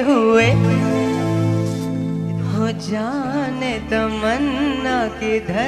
हुए। हो जाने तमन्ना धर